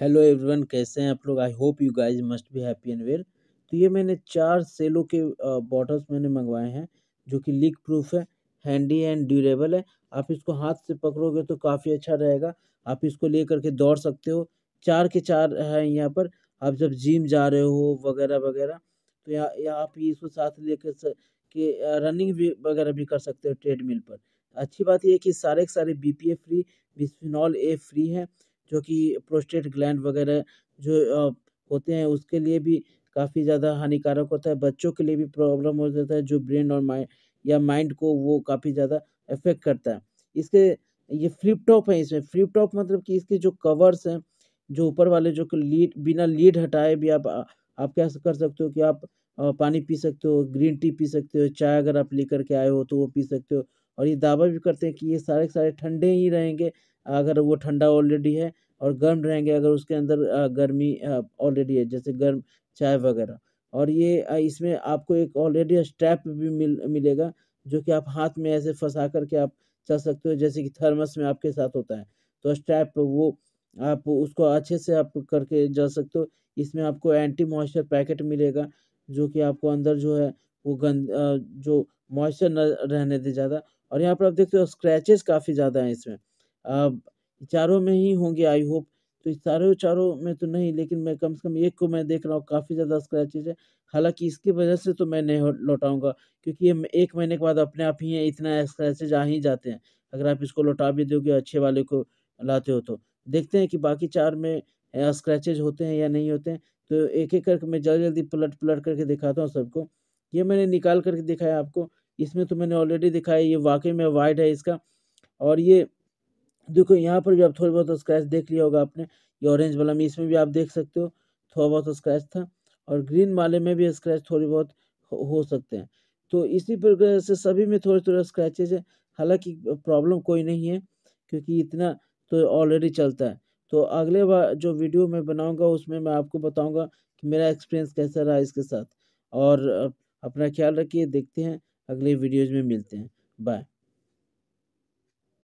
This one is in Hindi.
हेलो एवरीवन कैसे हैं आप लोग? I hope you guys must be happy and well तो ये मैंने चार सेलो के बॉटल्स मैंने मंगवाए हैं, जो कि लीक प्रूफ है हैंडी एंड ड्यूरेबल है। आप इसको हाथ से पकड़ोगे तो काफ़ी अच्छा रहेगा। आप इसको ले करके दौड़ सकते हो। चार के चार हैं यहाँ पर। आप जब जिम जा रहे हो, वगैरह वगैरह तो यहाँ यहाँ आप इसको साथ ले कर के रनिंग भी, वगैरह भी कर सकते हो ट्रेडमिल पर। अच्छी बात यह कि सारे के सारे B P A free bisphenol A free है। जो कि प्रोस्टेट ग्लैंड वगैरह जो होते हैं, उसके लिए भी काफ़ी ज़्यादा हानिकारक होता है। बच्चों के लिए भी प्रॉब्लम हो जाता है, जो ब्रेन और माइंड या माइंड को वो काफ़ी ज़्यादा इफ़ेक्ट करता है। इसके, ये फ्लिप टॉप है इसमें। फ्लिप टॉप मतलब कि इसके जो कवर्स हैं, जो ऊपर वाले जो लीड, बिना लीड हटाए भी आप आप क्या कर सकते हो कि आप पानी पी सकते हो, ग्रीन टी पी सकते हो, चाय अगर आप लेकर के आए हो तो वो पी सकते हो। और ये दावा भी करते हैं कि ये सारे सारे ठंडे ही रहेंगे अगर वो ठंडा ऑलरेडी है और गर्म रहेंगे अगर उसके अंदर गर्मी ऑलरेडी है, जैसे गर्म चाय वगैरह। और ये इसमें आपको एक ऑलरेडी स्ट्रैप भी मिल, मिलेगा जो कि आप हाथ में ऐसे फंसा करके आप चल सकते हो, जैसे कि थर्मस में आपके साथ होता है। तो स्ट्रैप वो आप उसको अच्छे से आप करके जा सकते हो। इसमें आपको एंटी मॉइस्चर पैकेट मिलेगा जो कि आपको अंदर जो है वो गंद जो मॉइस्चर न रहने दे ज़्यादा। और यहाँ पर आप देखते हो स्क्रैचेस काफ़ी ज़्यादा हैं इसमें। चारों में ही होंगे आई होप तो चारों चारों में तो नहीं, लेकिन मैं कम से कम एक को मैं देख रहा हूँ, काफ़ी ज़्यादा स्क्रैचेज है। हालाँकि इसकी वजह से तो मैं नहीं लौटाऊँगा, क्योंकि ये एक महीने के बाद अपने आप ही इतना स्क्रैचेज आ ही जाते हैं। अगर आप इसको लौटा भी दोगे अच्छे वाले को लाते हो तो। देखते हैं कि बाकी चार में स्क्रैचेज होते हैं या नहीं होते हैं। तो एक एक करके मैं जल्दी जल्दी पलट पलट करके दिखाता हूँ सबको। ये मैंने निकाल करके दिखाया आपको। इसमें तो मैंने ऑलरेडी दिखाया, ये वाकई में वाइड है इसका। और ये देखो, यहाँ पर भी आप थोड़ी बहुत स्क्रैच देख लिया होगा आपने। ये ऑरेंज वाला, में इसमें भी आप देख सकते हो, थोड़ा बहुत स्क्रैच था। और ग्रीन वाले में भी स्क्रैच थोड़ी बहुत हो सकते हैं। तो इसी प्रकार से सभी में थोड़े थोड़े स्क्रैचेज है। हालाँकि प्रॉब्लम कोई नहीं है, क्योंकि इतना तो ऑलरेडी चलता है। तो अगले बार जो वीडियो मैं बनाऊँगा, उसमें मैं आपको बताऊँगा कि मेरा एक्सपीरियंस कैसा रहा इसके साथ। और अपना ख्याल रखिए देखते हैं अगले वीडियोज़ में मिलते हैं। बाय